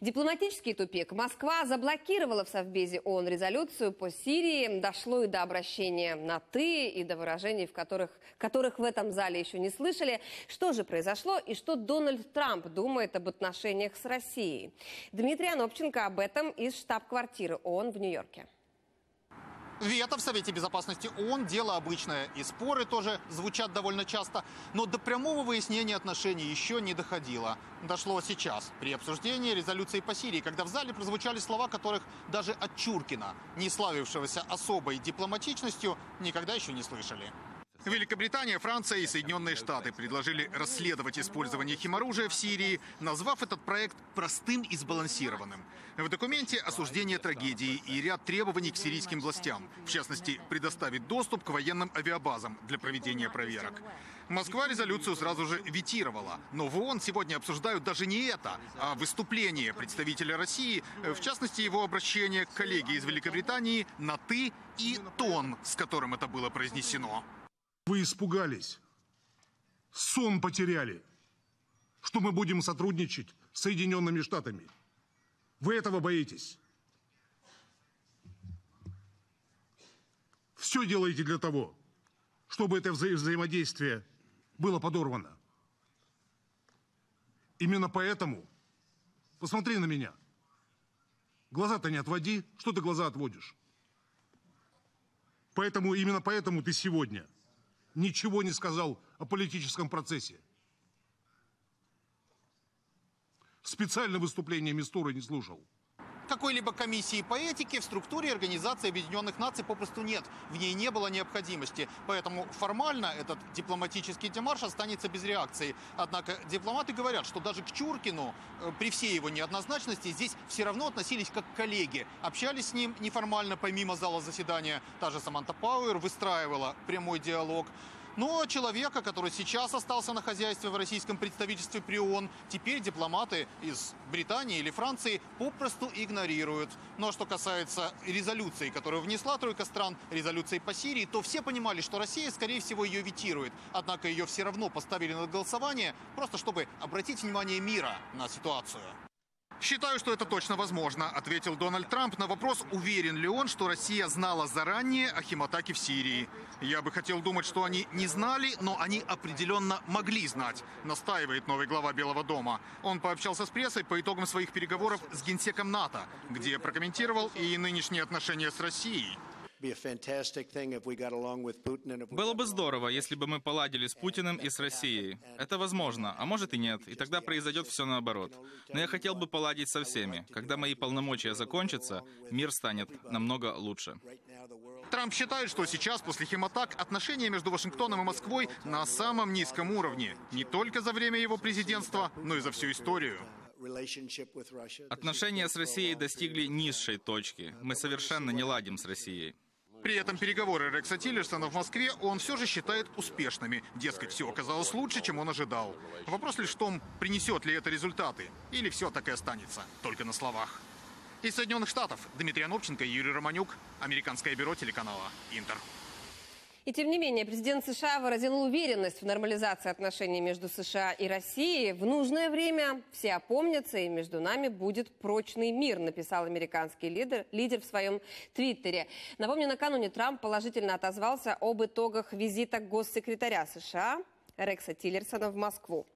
Дипломатический тупик. Москва заблокировала в Совбезе ООН резолюцию по Сирии. Дошло и до обращения на «ты», и до выражений, в которых, которых в этом зале еще не слышали. Что же произошло и что Дональд Трамп думает об отношениях с Россией? Дмитрий Анопченко об этом из штаб-квартиры ООН в Нью-Йорке. Вето в Совете Безопасности ООН – дело обычное. И споры тоже звучат довольно часто. Но до прямого выяснения отношений еще не доходило. Дошло сейчас, при обсуждении резолюции по Сирии, когда в зале прозвучали слова, которых даже от Чуркина, не славившегося особой дипломатичностью, никогда еще не слышали. Великобритания, Франция и Соединенные Штаты предложили расследовать использование химоружия в Сирии, назвав этот проект простым и сбалансированным. В документе осуждение трагедии и ряд требований к сирийским властям, в частности, предоставить доступ к военным авиабазам для проведения проверок. Москва резолюцию сразу же ветировала, но в ООН сегодня обсуждают даже не это, а выступление представителя России, в частности, его обращение к коллеге из Великобритании на «ты» и тон, с которым это было произнесено. Вы испугались, сон потеряли, что мы будем сотрудничать с Соединенными Штатами. Вы этого боитесь. Все делаете для того, чтобы это вза взаимодействие было подорвано. Именно поэтому, посмотри на меня, глаза-то не отводи, что ты глаза отводишь? Поэтому, именно поэтому ты сегодня – ничего не сказал о политическом процессе. Специально выступление Мистура не слушал. Какой-либо комиссии по этике в структуре Организации Объединенных Наций попросту нет. В ней не было необходимости. Поэтому формально этот дипломатический демарш останется без реакции. Однако дипломаты говорят, что даже к Чуркину, э, при всей его неоднозначности, здесь все равно относились как к коллеге. Общались с ним неформально, помимо зала заседания. Та же Саманта Пауэр выстраивала прямой диалог. Но человека, который сейчас остался на хозяйстве в российском представительстве при ООН, теперь дипломаты из Британии или Франции попросту игнорируют. Но что касается резолюции, которую внесла тройка стран, резолюции по Сирии, то все понимали, что Россия, скорее всего, ее ветирует. Однако ее все равно поставили на голосование, просто чтобы обратить внимание мира на ситуацию. Считаю, что это точно возможно, ответил Дональд Трамп на вопрос, уверен ли он, что Россия знала заранее о химатаке в Сирии. Я бы хотел думать, что они не знали, но они определенно могли знать, настаивает новый глава Белого дома. Он пообщался с прессой по итогам своих переговоров с генсеком НАТО, где прокомментировал и нынешние отношения с Россией. Было бы здорово, если бы мы поладили с Путиным и с Россией. Это возможно, а может и нет, и тогда произойдет все наоборот. Но я хотел бы поладить со всеми. Когда мои полномочия закончатся, мир станет намного лучше. Трамп считает, что сейчас, после химатак, отношения между Вашингтоном и Москвой на самом низком уровне. Не только за время его президентства, но и за всю историю. Отношения с Россией достигли низшей точки. Мы совершенно не ладим с Россией. При этом переговоры Рекса Тиллерсона в Москве он все же считает успешными. Дескать, все оказалось лучше, чем он ожидал. Вопрос лишь в том, принесет ли это результаты, или все так и останется, только на словах. Из Соединенных Штатов Дмитрий Анопченко и Юрий Романюк, Американское бюро телеканала «Интер». И тем не менее, президент США выразил уверенность в нормализации отношений между США и Россией. В нужное время все опомнятся, и между нами будет прочный мир, написал американский лидер, лидер в своем твиттере. Напомню, накануне Трамп положительно отозвался об итогах визита госсекретаря США Рекса Тиллерсона в Москву.